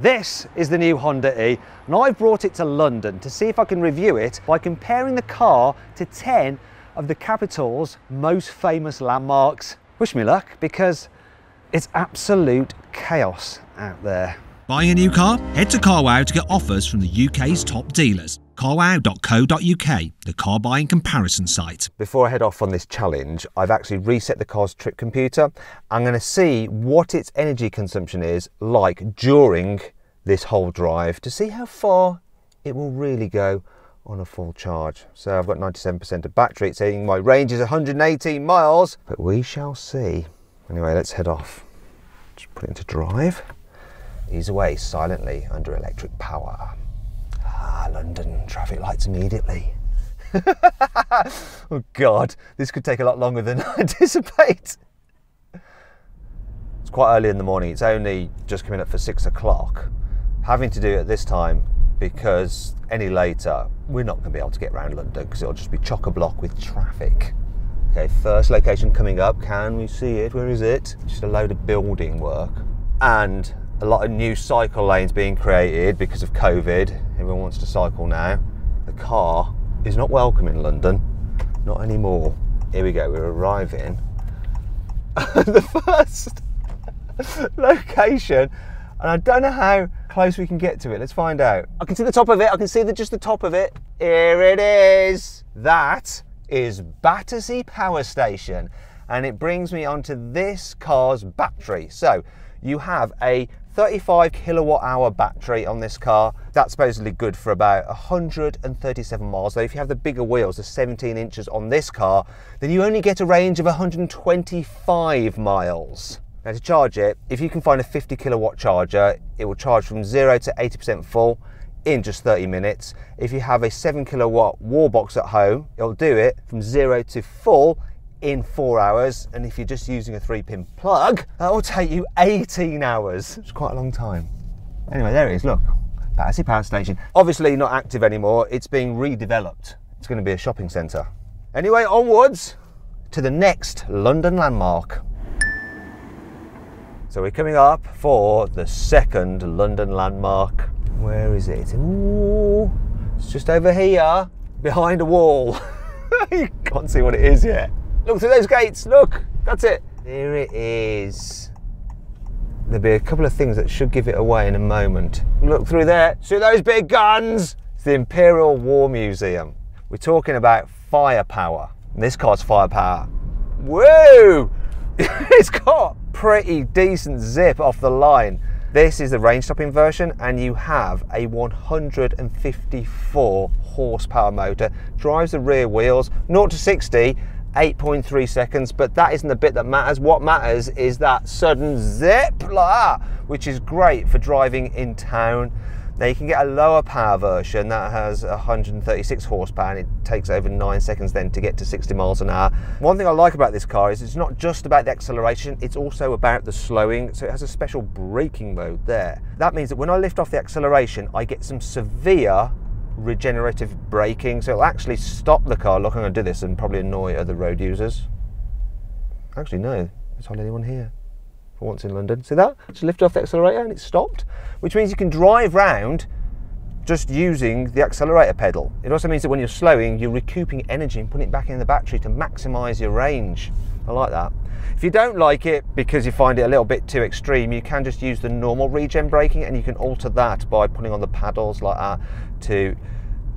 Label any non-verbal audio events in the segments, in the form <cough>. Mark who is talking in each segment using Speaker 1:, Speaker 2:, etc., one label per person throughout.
Speaker 1: This is the new Honda E and I've brought it to London to see if I can review it by comparing the car to 10 of the capital's most famous landmarks. Wish me luck because it's absolute chaos out there.
Speaker 2: Buying a new car? Head to CarWow to get offers from the UK's top dealers. carwow.co.uk, the car buying comparison site.
Speaker 1: Before I head off on this challenge, I've actually reset the car's trip computer. I'm going to see what its energy consumption is like during this whole drive to see how far it will really go on a full charge. So I've got 97% of battery, it's saying my range is 118 miles, but we shall see. Anyway, let's head off. Just put it into drive. Ease away silently under electric power. Ah, London, traffic lights immediately. <laughs> oh God, this could take a lot longer than <laughs> I anticipate. It's quite early in the morning. It's only just coming up for six o'clock. Having to do it this time because any later we're not going to be able to get around London because it'll just be chock a block with traffic. Okay, first location coming up. Can we see it? Where is it? Just a load of building work and a lot of new cycle lanes being created because of COVID. Everyone wants to cycle now. The car is not welcome in London, not anymore. Here we go, we're arriving. <laughs> the first <laughs> location, and I don't know how close we can get to it. Let's find out. I can see the top of it, I can see the, just the top of it. Here it is. That is Battersea Power Station, and it brings me onto this car's battery. So you have a 35 kilowatt hour battery on this car. That's supposedly good for about 137 miles. So if you have the bigger wheels, the 17 inches on this car, then you only get a range of 125 miles. Now to charge it, if you can find a 50 kilowatt charger, it will charge from zero to 80% full in just 30 minutes. If you have a 7 kilowatt wall box at home, it'll do it from zero to full in four hours. And if you're just using a three pin plug, that will take you 18 hours. It's quite a long time. Anyway, there it is, look. Battersea Power Station. Obviously not active anymore, it's being redeveloped. It's going to be a shopping centre. Anyway, onwards to the next London landmark. So we're coming up for the second London landmark. Where is it? Ooh, it's just over here, behind a wall. <laughs> you can't see what it is yet. Look through those gates, look, that's it. There it is. There'll be a couple of things that should give it away in a moment. Look through there, see those big guns? It's the Imperial War Museum. We're talking about firepower. And This car's firepower. Whoa! <laughs> it's got pretty decent zip off the line. This is the range stopping version and you have a 154 horsepower motor. Drives the rear wheels, 0 to 60 8.3 seconds, but that isn't the bit that matters. What matters is that sudden zip, like that, which is great for driving in town. Now you can get a lower power version that has 136 horsepower and it takes over nine seconds then to get to 60 miles an hour. One thing I like about this car is it's not just about the acceleration, it's also about the slowing. So it has a special braking mode there. That means that when I lift off the acceleration, I get some severe regenerative braking, so it'll actually stop the car. Look, I'm going to do this and probably annoy other road users. Actually, no, there's hardly anyone here for once in London. See that? Just lift off the accelerator and it stopped, which means you can drive round just using the accelerator pedal. It also means that when you're slowing, you're recouping energy and putting it back in the battery to maximize your range. I like that. If you don't like it because you find it a little bit too extreme, you can just use the normal regen braking and you can alter that by putting on the paddles like that to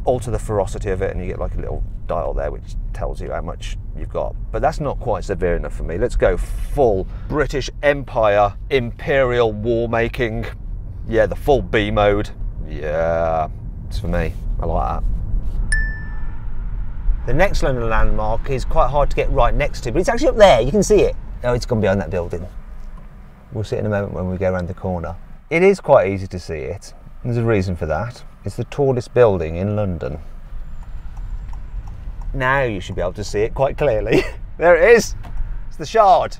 Speaker 1: alter the ferocity of it and you get like a little dial there which tells you how much you've got. But that's not quite severe enough for me. Let's go full British Empire Imperial war making. Yeah, the full B mode. Yeah, it's for me. I like that. The next London landmark is quite hard to get right next to, but it's actually up there. You can see it. Oh, it's gone behind that building. We'll see it in a moment when we go around the corner. It is quite easy to see it. There's a reason for that. It's the tallest building in London. Now you should be able to see it quite clearly. <laughs> there it is. It's the Shard.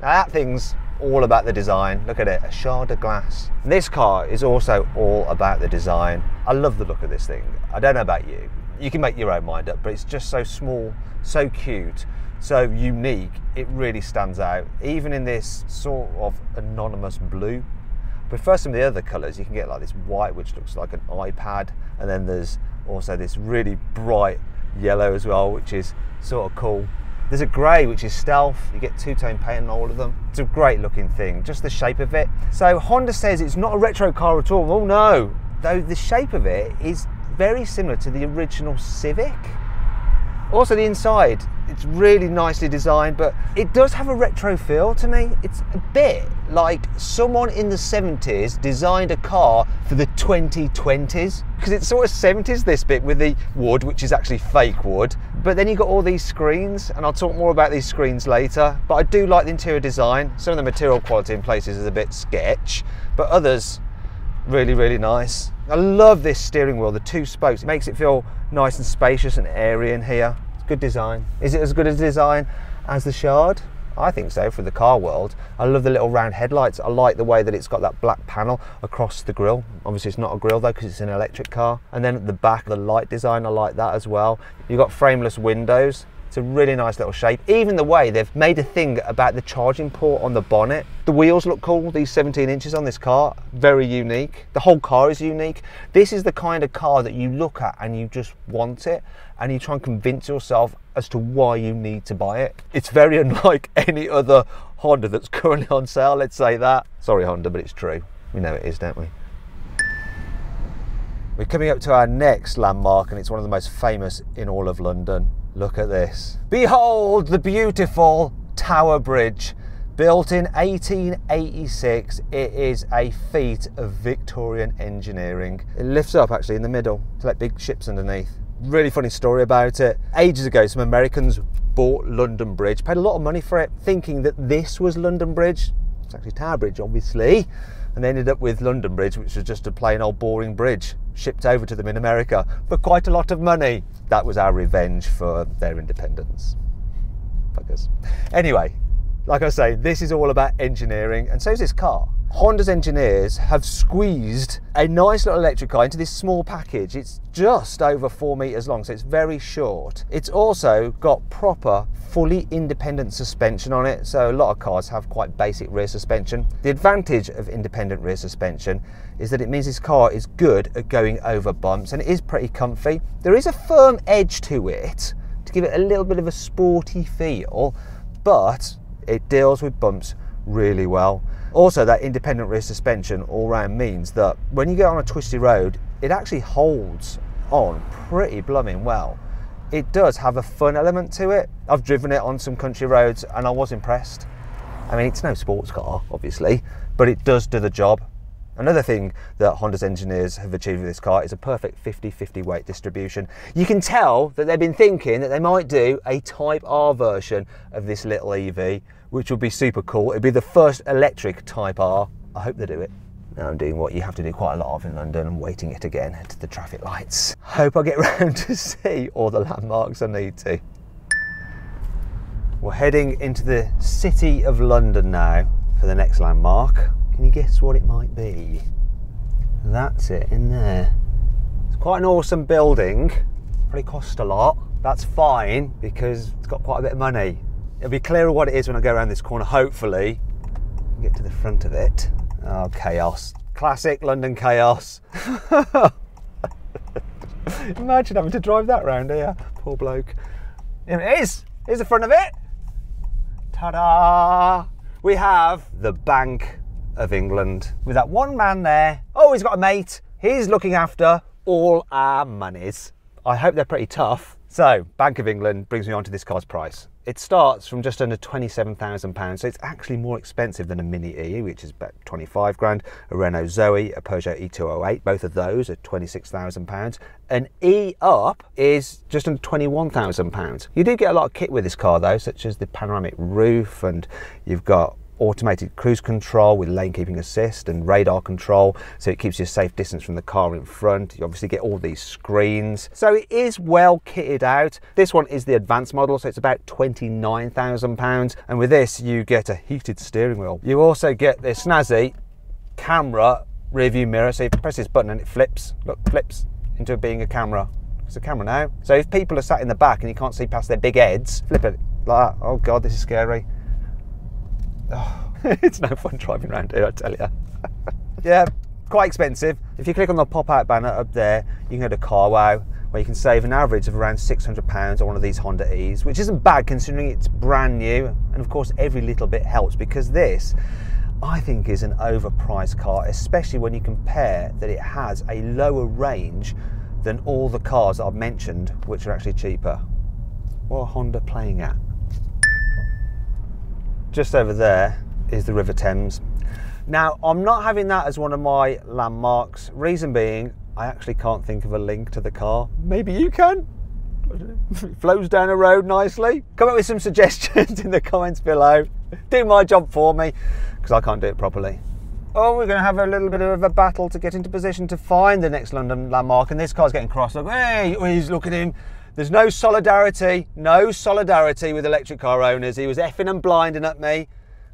Speaker 1: Now that thing's all about the design. Look at it, a shard of glass. This car is also all about the design. I love the look of this thing. I don't know about you. You can make your own mind up, but it's just so small, so cute, so unique. It really stands out. Even in this sort of anonymous blue, I prefer some of the other colours. You can get like this white, which looks like an iPad, and then there's also this really bright yellow as well, which is sort of cool. There's a grey, which is stealth. You get two-tone paint on all of them. It's a great looking thing, just the shape of it. So Honda says it's not a retro car at all. Oh no, though the shape of it is very similar to the original Civic. Also the inside, it's really nicely designed, but it does have a retro feel to me. It's a bit like someone in the 70s designed a car for the 2020s. Because it's sort of 70s this bit with the wood, which is actually fake wood. But then you've got all these screens, and I'll talk more about these screens later. But I do like the interior design. Some of the material quality in places is a bit sketch, but others really, really nice. I love this steering wheel, the two spokes. It makes it feel nice and spacious and airy in here. It's good design. Is it as good a design as the Shard? I think so for the car world. I love the little round headlights. I like the way that it's got that black panel across the grille. Obviously it's not a grille though because it's an electric car. And then at the back, the light design, I like that as well. You've got frameless windows. It's a really nice little shape. Even the way they've made a thing about the charging port on the bonnet. The wheels look cool, these 17 inches on this car, very unique. The whole car is unique. This is the kind of car that you look at and you just want it and you try and convince yourself as to why you need to buy it. It's very <laughs> unlike any other Honda that's currently on sale, let's say that. Sorry Honda, but it's true. We know it is, don't we? We're coming up to our next landmark and it's one of the most famous in all of London. Look at this. Behold the beautiful Tower Bridge. Built in 1886, it is a feat of Victorian engineering. It lifts up actually in the middle to let big ships underneath. Really funny story about it. Ages ago, some Americans bought London Bridge, paid a lot of money for it, thinking that this was London Bridge. It's actually Tower Bridge, obviously. And ended up with London Bridge, which was just a plain old boring bridge shipped over to them in America for quite a lot of money. That was our revenge for their independence. Fuckers. Anyway, like I say, this is all about engineering, and so is this car. Honda's engineers have squeezed a nice little electric car into this small package. It's just over four meters long, so it's very short. It's also got proper, fully independent suspension on it, so a lot of cars have quite basic rear suspension. The advantage of independent rear suspension is that it means this car is good at going over bumps and it is pretty comfy. There is a firm edge to it to give it a little bit of a sporty feel, but it deals with bumps really well. Also, that independent rear suspension all round means that when you get on a twisty road, it actually holds on pretty blooming well. It does have a fun element to it. I've driven it on some country roads and I was impressed. I mean, it's no sports car, obviously, but it does do the job. Another thing that Honda's engineers have achieved with this car is a perfect 50-50 weight distribution. You can tell that they've been thinking that they might do a Type R version of this little EV, which would be super cool. It'd be the first electric Type R. I hope they do it. Now I'm doing what you have to do quite a lot of in London I'm waiting it again to the traffic lights. Hope I get <laughs> round to see all the landmarks I need to. We're heading into the city of London now for the next landmark. Can you guess what it might be? That's it in there. It's quite an awesome building. Probably cost a lot. That's fine because it's got quite a bit of money. It'll be clearer what it is when I go around this corner, hopefully. Get to the front of it. Oh, chaos. Classic London chaos. <laughs> Imagine having to drive that round here. Poor bloke. Here it is. Here's the front of it. Ta-da! We have the Bank of England with that one man there. Oh, he's got a mate. He's looking after all our monies. I hope they're pretty tough. So, Bank of England brings me on to this car's price. It starts from just under £27,000, so it's actually more expensive than a Mini E, which is about 25 grand, a Renault Zoe, a Peugeot E208, both of those are £26,000. An E up is just under £21,000. You do get a lot of kit with this car though, such as the panoramic roof, and you've got automated cruise control with lane keeping assist and radar control. So it keeps you a safe distance from the car in front. You obviously get all these screens. So it is well kitted out. This one is the advanced model so it's about 29,000 pounds. And with this you get a heated steering wheel. You also get this snazzy camera rear view mirror. So you press this button and it flips. Look flips into being a camera. It's a camera now. So if people are sat in the back and you can't see past their big heads flip it like that. Oh god this is scary Oh, <laughs> it's no fun driving around here, I tell you. <laughs> yeah, quite expensive. If you click on the pop-out banner up there, you can go to CarWow, where you can save an average of around £600 on one of these Honda E's, which isn't bad considering it's brand new. And of course, every little bit helps because this, I think, is an overpriced car, especially when you compare that it has a lower range than all the cars I've mentioned, which are actually cheaper. What are Honda playing at? Just over there is the River Thames. Now, I'm not having that as one of my landmarks. Reason being, I actually can't think of a link to the car. Maybe you can. It <laughs> flows down a road nicely. Come up with some <laughs> suggestions in the comments below. Do my job for me because I can't do it properly. Oh, we're going to have a little bit of a battle to get into position to find the next London landmark, and this car's getting crossed. Look, hey, he's look at him. There's no solidarity, no solidarity with electric car owners. He was effing and blinding at me.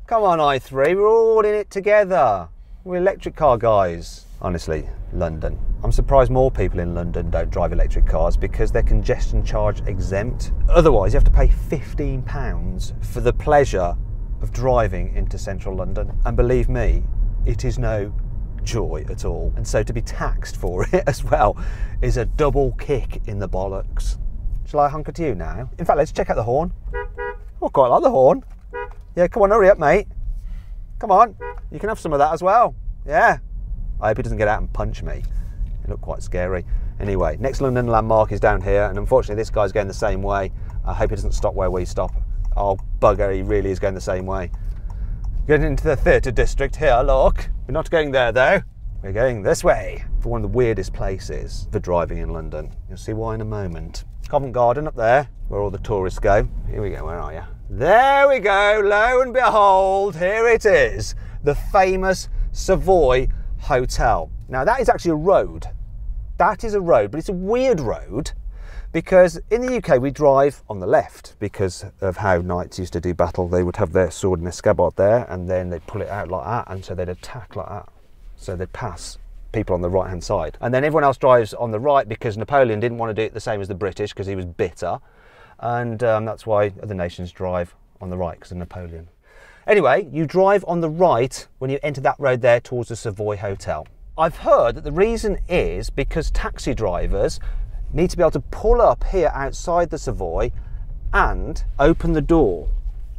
Speaker 1: Come on, i3, we're all in it together. We're electric car guys. Honestly, London. I'm surprised more people in London don't drive electric cars because they're congestion charge exempt. Otherwise, you have to pay £15 for the pleasure of driving into central London. And believe me, it is no joy at all. And so to be taxed for <laughs> it as well is a double kick in the bollocks. Shall I hunker to you now? In fact, let's check out the horn. Oh, quite like the horn. Yeah, come on, hurry up, mate. Come on, you can have some of that as well. Yeah. I hope he doesn't get out and punch me. It looked quite scary. Anyway, next London landmark is down here, and unfortunately this guy's going the same way. I hope he doesn't stop where we stop. Oh, bugger, he really is going the same way. Getting into the theatre district here, look. We're not going there though. We're going this way. For one of the weirdest places for driving in London. You'll see why in a moment. Covent Garden up there, where all the tourists go. Here we go, where are you? There we go, lo and behold, here it is. The famous Savoy Hotel. Now that is actually a road. That is a road, but it's a weird road because in the UK we drive on the left because of how knights used to do battle. They would have their sword in their scabbard there and then they'd pull it out like that and so they'd attack like that. So they'd pass people on the right hand side. And then everyone else drives on the right because Napoleon didn't want to do it the same as the British because he was bitter. And um, that's why other nations drive on the right because of Napoleon. Anyway, you drive on the right when you enter that road there towards the Savoy Hotel. I've heard that the reason is because taxi drivers need to be able to pull up here outside the Savoy and open the door.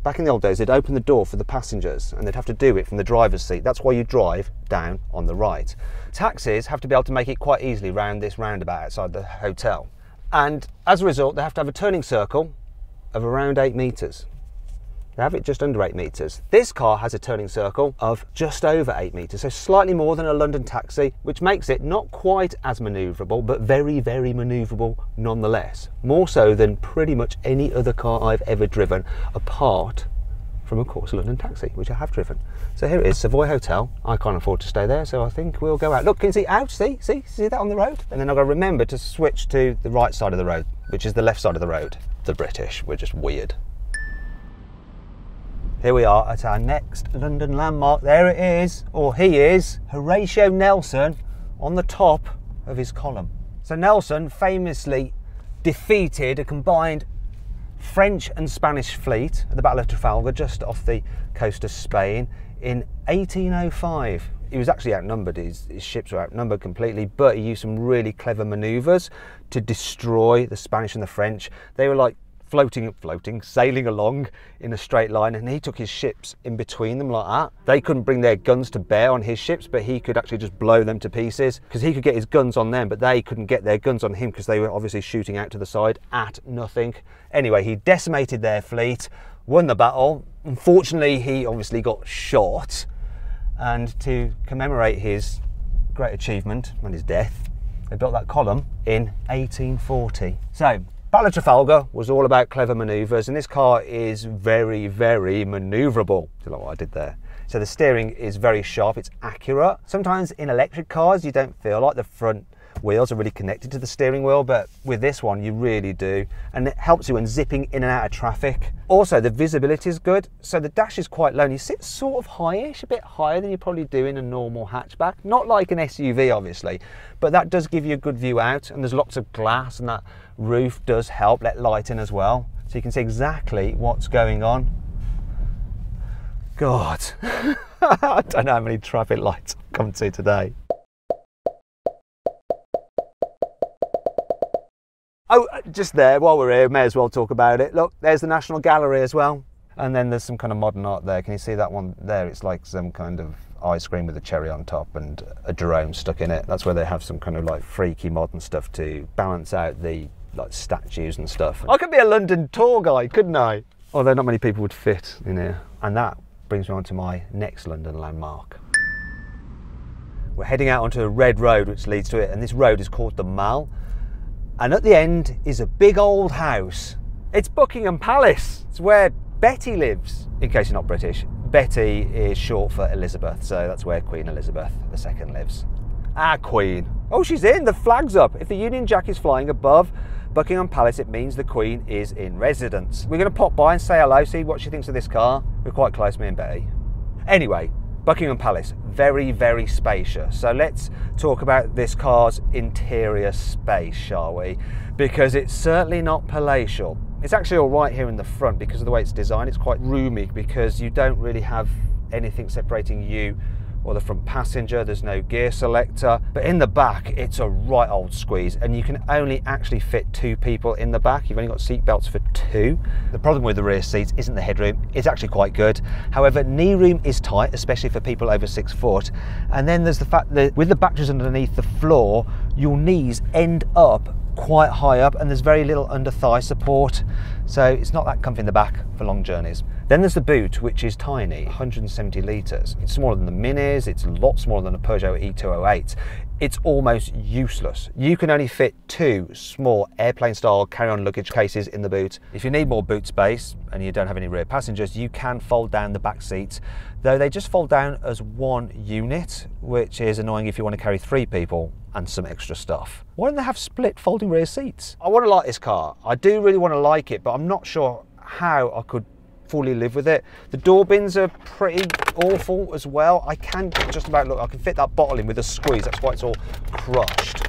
Speaker 1: Back in the old days, they'd open the door for the passengers and they'd have to do it from the driver's seat. That's why you drive down on the right. Taxis have to be able to make it quite easily round this roundabout outside the hotel. And as a result, they have to have a turning circle of around eight metres. They have it just under 8 metres. This car has a turning circle of just over 8 metres, so slightly more than a London taxi, which makes it not quite as manoeuvrable, but very, very manoeuvrable nonetheless. More so than pretty much any other car I've ever driven, apart from, of course, a London taxi, which I have driven. So here it is, Savoy Hotel. I can't afford to stay there, so I think we'll go out. Look, can you see out? See? See? See that on the road? And then I've got to remember to switch to the right side of the road, which is the left side of the road. The British, we're just weird. Here we are at our next London landmark. There it is, or he is, Horatio Nelson on the top of his column. So Nelson famously defeated a combined French and Spanish fleet at the Battle of Trafalgar just off the coast of Spain in 1805. He was actually outnumbered, his, his, ships were outnumbered completely, but he used some really clever maneuvers to destroy the Spanish and the French. They were like floating, floating, sailing along in a straight line, and he took his ships in between them like that. They couldn't bring their guns to bear on his ships, but he could actually just blow them to pieces because he could get his guns on them, but they couldn't get their guns on him because they were obviously shooting out to the side at nothing. Anyway, he decimated their fleet, won the battle. Unfortunately, he obviously got shot, and to commemorate his great achievement and his death, they built that column in 1840. So Battle of Trafalgar was all about clever manoeuvres, and this car is very, very manoeuvrable. Do you like what I did there? So the steering is very sharp, it's accurate. Sometimes in electric cars, you don't feel like the front wheels are really connected to the steering wheel, but with this one, you really do. And it helps you when zipping in and out of traffic. Also, the visibility is good. So the dash is quite low and you sit sort of highish, a bit higher than you probably do in a normal hatchback. Not like an SUV, obviously, but that does give you a good view out and there's lots of glass and that roof does help let light in as well. So you can see exactly what's going on God, <laughs> I don't know how many traffic lights I've come to today. Oh, uh, just there, while we're here, may as well talk about it. Look, there's the National Gallery as well. And then there's some kind of modern art there. Can you see that one there? It's like some kind of ice cream with a cherry on top and a drone stuck in it. That's where they have some kind of like freaky modern stuff to balance out the like statues and stuff. I could be a London tour guide, couldn't I? Although not many people would fit in here. And that brings me on to my next London landmark. We're heading out onto a red road which leads to it, and this road is called the Mall. And at the end is a big old house. It's Buckingham Palace. It's where Betty lives, in case you're not British. Betty is short for Elizabeth, so that's where Queen Elizabeth II lives. Ah, Queen. Oh, she's in, the flag's up. If the Union Jack is flying above Buckingham Palace, it means the Queen is in residence. We're going to pop by and say hello, see what she thinks of this car. We're quite close, me and Betty. Anyway, Buckingham Palace, very, very spacious. So let's talk about this car's interior space, shall we? Because it's certainly not palatial. It's actually all right here in the front because of the way it's designed. It's quite roomy because you don't really have anything separating you or the front passenger. There's no gear selector. But in the back, it's a right old squeeze and you can only actually fit two people in the back. You've only got seat belts for two. The problem with the rear seats isn't the headroom. It's actually quite good. However, knee room is tight, especially for people over six foot. And then there's the fact that with the batteries underneath the floor, your knees end up quite high up and there's very little under thigh support so it's not that comfy in the back for long journeys. Then there's the boot which is tiny, 170 litres. It's smaller than the Minis, it's a lot smaller than a Peugeot E208. It's almost useless. You can only fit two small airplane style carry-on luggage cases in the boot. If you need more boot space and you don't have any rear passengers, you can fold down the back seats, though they just fold down as one unit, which is annoying if you want to carry three people and some extra stuff. Why don't they have split folding rear seats? I want to like this car. I do really want to like it, but I'm not sure how I could fully live with it. The door bins are pretty awful as well. I can just about look, I can fit that bottle in with a squeeze. That's why it's all crushed.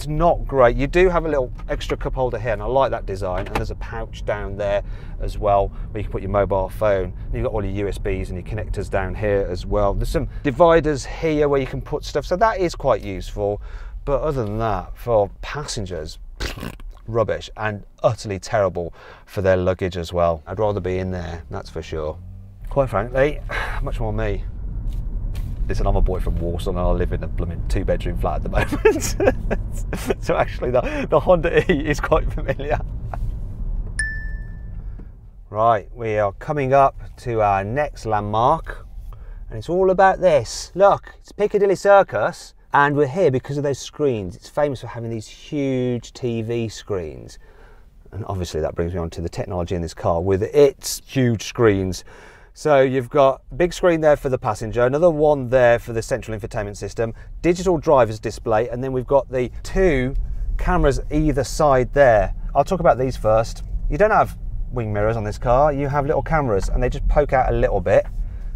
Speaker 1: It's not great. You do have a little extra cup holder here, and I like that design. And there's a pouch down there as well where you can put your mobile phone. And you've got all your USBs and your connectors down here as well. There's some dividers here where you can put stuff, so that is quite useful. But other than that, for passengers, rubbish and utterly terrible for their luggage as well. I'd rather be in there, that's for sure. Quite frankly, <sighs> much more me. Listen, I'm a boy from Warsaw and I live in a blooming two bedroom flat at the <laughs> moment. <laughs> so actually the, the Honda E is quite familiar. right, we are coming up to our next landmark and it's all about this. Look, it's Piccadilly Circus and we're here because of those screens. It's famous for having these huge TV screens. And obviously that brings me on to the technology in this car with its huge screens. So you've got big screen there for the passenger, another one there for the central infotainment system, digital driver's display, and then we've got the two cameras either side there. I'll talk about these first. You don't have wing mirrors on this car, you have little cameras and they just poke out a little bit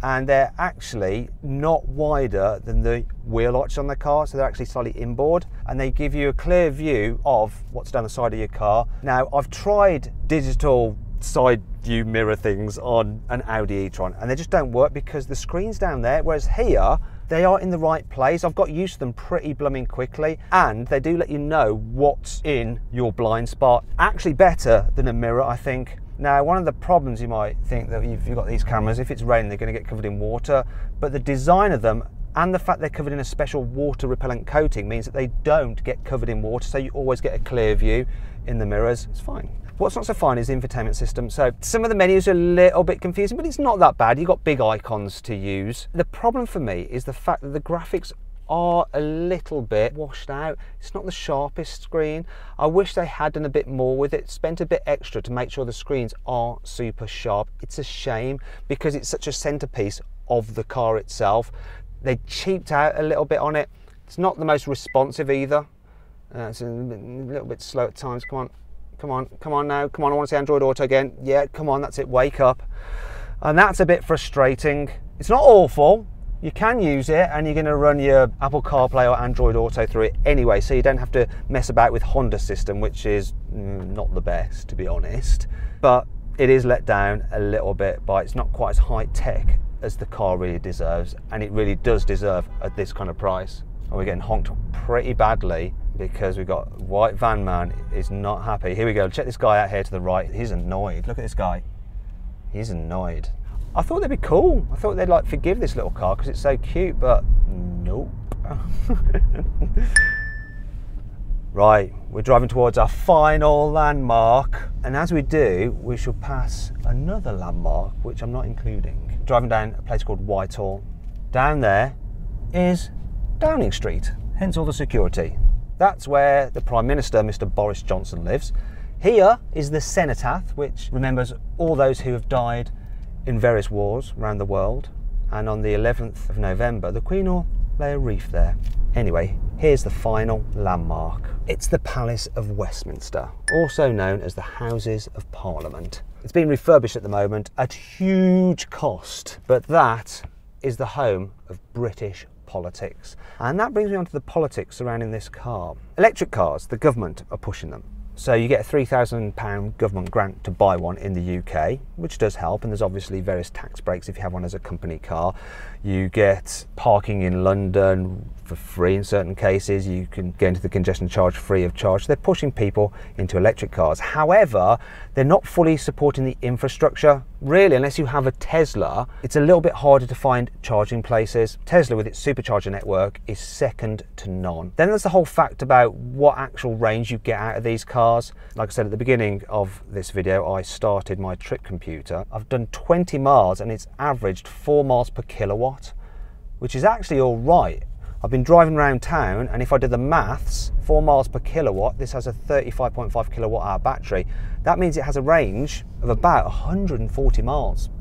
Speaker 1: and they're actually not wider than the wheel arch on the car, so they're actually slightly inboard, and they give you a clear view of what's down the side of your car. Now, I've tried digital side view mirror things on an Audi e-tron, and they just don't work because the screen's down there, whereas here, they are in the right place. I've got used to them pretty blooming quickly, and they do let you know what's in your blind spot. Actually better than a mirror, I think. Now, one of the problems you might think that if you've got these cameras, if it's raining, they're going to get covered in water, but the design of them and the fact they're covered in a special water repellent coating means that they don't get covered in water, so you always get a clear view in the mirrors. It's fine. What's not so fine is the infotainment system. So some of the menus are a little bit confusing, but it's not that bad. You've got big icons to use. The problem for me is the fact that the graphics are a little bit washed out. It's not the sharpest screen. I wish they had done a bit more with it, spent a bit extra to make sure the screens are super sharp. It's a shame because it's such a centerpiece of the car itself. They cheaped out a little bit on it. It's not the most responsive either. Uh, it's a little bit slow at times. Come on, come on, come on now. Come on, I want to see Android Auto again. Yeah, come on, that's it. Wake up. And that's a bit frustrating. It's not awful, you can use it and you're going to run your Apple CarPlay or Android Auto through it anyway, so you don't have to mess about with Honda system, which is mm, not the best to be honest. But it is let down a little bit by it's not quite as high tech as the car really deserves, and it really does deserve at this kind of price. And we're getting honked pretty badly because we've got white van man is not happy. Here we go. Check this guy out here to the right. He's annoyed. Look at this guy. He's annoyed. I thought they'd be cool. I thought they'd like forgive this little car because it's so cute, but nope. <laughs> right, we're driving towards our final landmark, and as we do, we shall pass another landmark, which I'm not including. Driving down a place called Whitehall. Down there is Downing Street, hence all the security. That's where the Prime Minister, Mr. Boris Johnson, lives. Here is the cenotaph, which remembers all those who have died in various wars around the world. And on the 11th of November, the Queen will lay a wreath there. Anyway, here's the final landmark. It's the Palace of Westminster, also known as the Houses of Parliament. It's being refurbished at the moment at huge cost, but that is the home of British politics. And that brings me on to the politics surrounding this car. Electric cars, the government are pushing them. So you get a £3,000 government grant to buy one in the UK, which does help, and there's obviously various tax breaks if you have one as a company car. You get parking in London for free in certain cases. You can get into the congestion charge free of charge. They're pushing people into electric cars. However, they're not fully supporting the infrastructure. Really, unless you have a Tesla, it's a little bit harder to find charging places. Tesla, with its supercharger network, is second to none. Then there's the whole fact about what actual range you get out of these cars. Like I said at the beginning of this video, I started my trip computer. I've done 20 miles and it's averaged 4 miles per kilowatt, which is actually all right I've been driving around town and if I did the maths, four miles per kilowatt, this has a 35.5 kilowatt hour battery. That means it has a range of about 140 miles.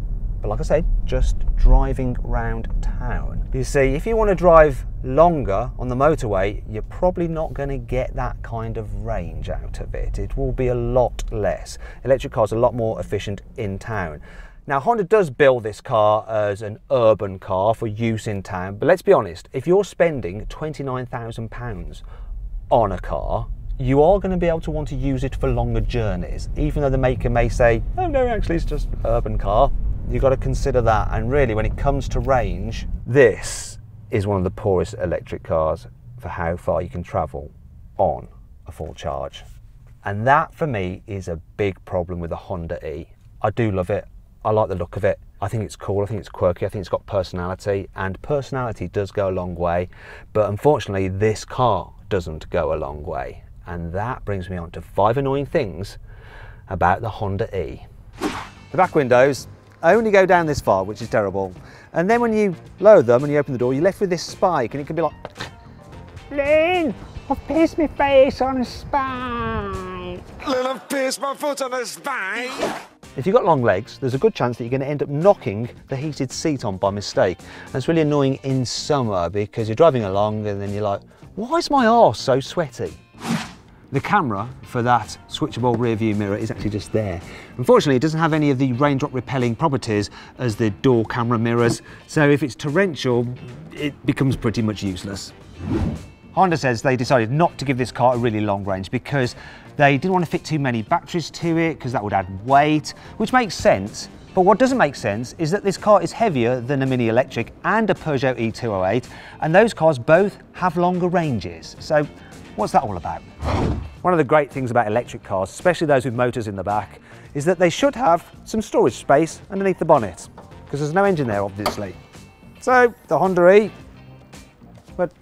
Speaker 1: But like I said, just driving around town. You see, if you want to drive longer on the motorway, you're probably not going to get that kind of range out of it. It will be a lot less. Electric cars are a lot more efficient in town. Now Honda does build this car as an urban car for use in town, but let's be honest, if you're spending £29,000 on a car, you are going to be able to want to use it for longer journeys, even though the maker may say, oh no, actually it's just an urban car. You've got to consider that. And really, when it comes to range, this is one of the poorest electric cars for how far you can travel on a full charge. And that for me is a big problem with the Honda E. I do love it. I like the look of it. I think it's cool. I think it's quirky. I think it's got personality, and personality does go a long way. But unfortunately, this car doesn't go a long way. And that brings me on to five annoying things about the Honda E. The back windows only go down this far, which is terrible. And then when you lower them and you open the door, you're left with this spike, and it can be like, Lynn, I've pierced my face on a spike.
Speaker 3: Lynn, I've pierced my foot on a spike.
Speaker 1: If you've got long legs, there's a good chance that you're going to end up knocking the heated seat on by mistake. And it's really annoying in summer because you're driving along and then you're like, why is my arse so sweaty? The camera for that switchable rear view mirror is actually just there. Unfortunately, it doesn't have any of the raindrop repelling properties as the door camera mirrors, so if it's torrential, it becomes pretty much useless. Honda says they decided not to give this car a really long range because they didn't want to fit too many batteries to it because that would add weight, which makes sense. But what doesn't make sense is that this car is heavier than a Mini Electric and a Peugeot E208, and those cars both have longer ranges. So what's that all about? One of the great things about electric cars, especially those with motors in the back, is that they should have some storage space underneath the bonnet, because there's no engine there, obviously. So the Honda E, but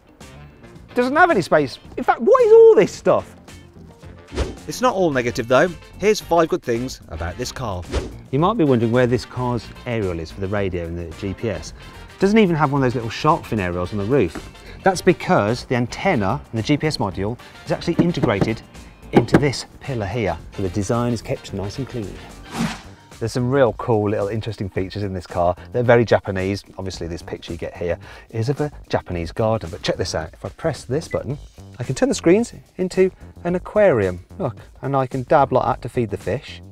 Speaker 1: doesn't have any space. In fact, what is all this stuff? It's not all negative though. Here's five good things about this car. You might be wondering where this car's aerial is for the radio and the GPS. It doesn't even have one of those little shark fin aerials on the roof. That's because the antenna and the GPS module is actually integrated into this pillar here. So the design is kept nice and clean. There's some real cool little interesting features in this car. They're very Japanese. Obviously this picture you get here is of a Japanese garden, but check this out. If I press this button, I can turn the screens into an aquarium. Look, and I can dab like that to feed the fish.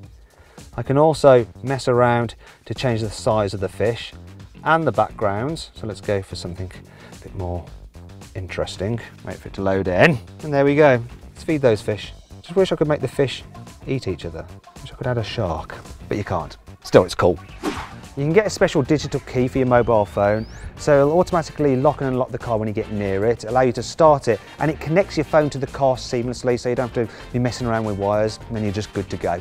Speaker 1: I can also mess around to change the size of the fish and the backgrounds. So let's go for something a bit more interesting. Wait for it to load in. And there we go. Let's feed those fish. Just wish I could make the fish eat each other. Wish I could add a shark, but you can't. Still, it's cool. You can get a special digital key for your mobile phone, so it'll automatically lock and unlock the car when you get near it, allow you to start it, and it connects your phone to the car seamlessly, so you don't have to be messing around with wires, and then you're just good to go.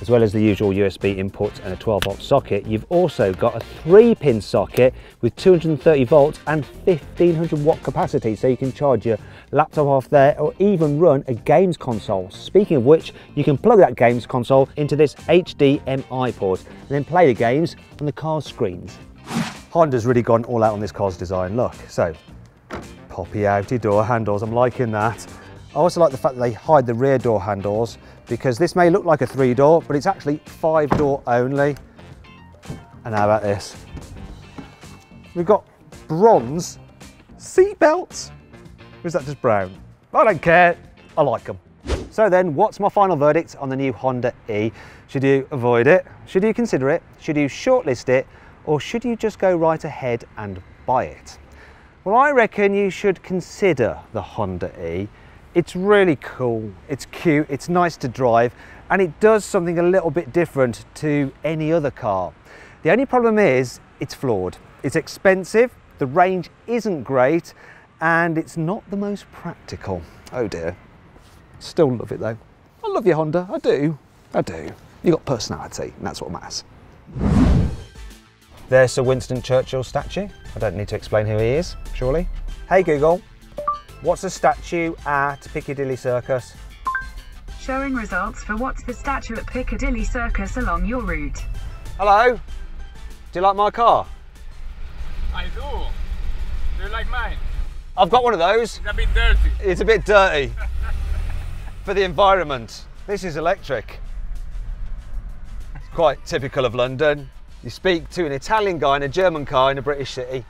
Speaker 1: As well as the usual USB input and a 12 volt socket, you've also got a three pin socket with 230 volts and 1500 watt capacity, so you can charge your laptop off there or even run a games console. Speaking of which, you can plug that games console into this HDMI port and then play the games on the car's screens. Honda's really gone all out on this car's design, look. So, poppy outy door handles, I'm liking that. I also like the fact that they hide the rear door handles because this may look like a three door, but it's actually five door only. And how about this? We've got bronze seat belts. Or is that just brown? I don't care, I like them. So then, what's my final verdict on the new Honda E? Should you avoid it? Should you consider it? Should you shortlist it? Or should you just go right ahead and buy it? Well, I reckon you should consider the Honda E. It's really cool, it's cute, it's nice to drive, and it does something a little bit different to any other car. The only problem is it's flawed. It's expensive, the range isn't great, and it's not the most practical. Oh dear. Still love it though. I love your Honda, I do. I do. You got personality, and that's what matters. There's Sir Winston Churchill statue. I don't need to explain who he is, surely. Hey Google, what's the statue at Piccadilly Circus?
Speaker 4: Showing results for what's the statue at Piccadilly Circus along your route.
Speaker 1: Hello? Do you like my car?
Speaker 5: I do. Do you like mine?
Speaker 1: I've got one of those.
Speaker 5: It's a bit dirty.
Speaker 1: It's a bit dirty <laughs> for the environment. This is electric. It's quite typical of London. You speak to an Italian guy in a German car in a British city.